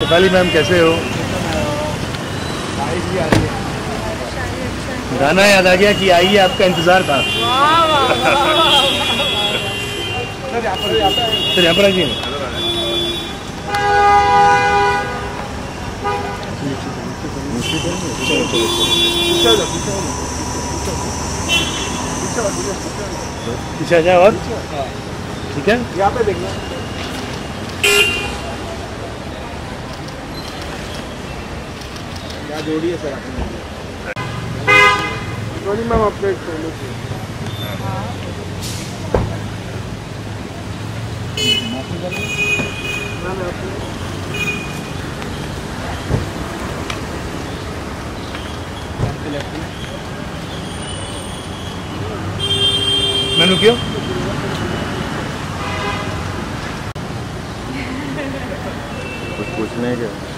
Shefali ma'am कैसे हो? गाना याद आ गया कि आइए आपका इंतज़ार था सर, यहाँ पर आइए। पीछे आ जाए और। ठीक है? यहाँ पे देखना। क्या जोड़ी है सर आपने मैम क्यों? कुछ पूछने के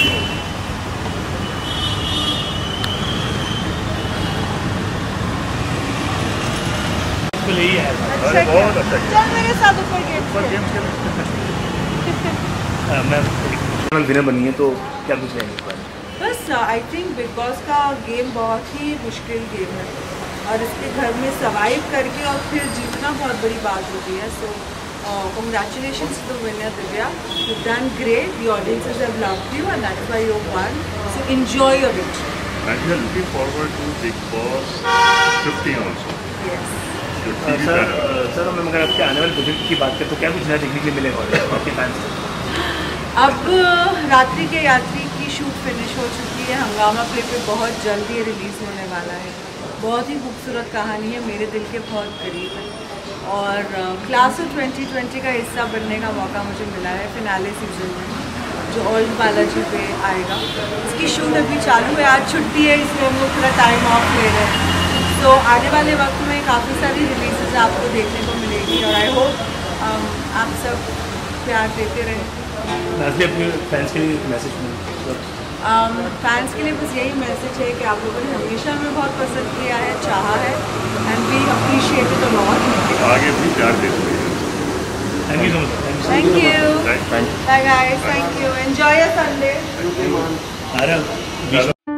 बिल्कुल यही है अच्छा अरे बहुत अच्छा चल मेरे साथ ऊपर गेम मैं बनी है तो क्या कुछ रहेंगे बस आई थिंक बिग बॉस का गेम बहुत ही मुश्किल गेम है। और इसके घर में सर्वाइव करके और फिर जीतना बहुत बड़ी बात होती है। So congratulation to winner Divya you done great the audience is एव love you and that by your one so enjoy your it and looking forward to Bigg Boss 15 also yes sir sir अगर आपके आने वाले project की बात करें तो क्या कुछ नया देखने के लिए मिलेगा आपके फैंस अब रात्रि के यात्री की शूट फिनिश हो चुकी है। हंगामा प्ले पे बहुत जल्दी रिलीज़ होने वाला है। बहुत ही खूबसूरत कहानी है, मेरे दिल के बहुत करीब है। और क्लास ऑफ़ 2020 का हिस्सा बनने का मौका मुझे मिला है फिनाले सीज़न में, जो ओल्ड बालाजी पे आएगा। इसकी शूट अभी चालू है, आज छुट्टी है, इसलिए हम लोग थोड़ा टाइम ऑफ़ ले रहे हैं। तो आने वाले वक्त में काफ़ी सारी रिलीजेज आपको देखने को मिलेगी और आई होप आप सब प्यार देते रहें। अपने फैंस के लिए मैसेज फैंस के लिए बस यही मैसेज है कि आप लोगों ने हमेशा हमें बहुत पसंद किया है चाहा है and we appreciate it lot आगे भी प्यार देते रहिए। Thank you so much thank you Thank- bye guys thank you enjoy your Sunday आ रहा हूँ।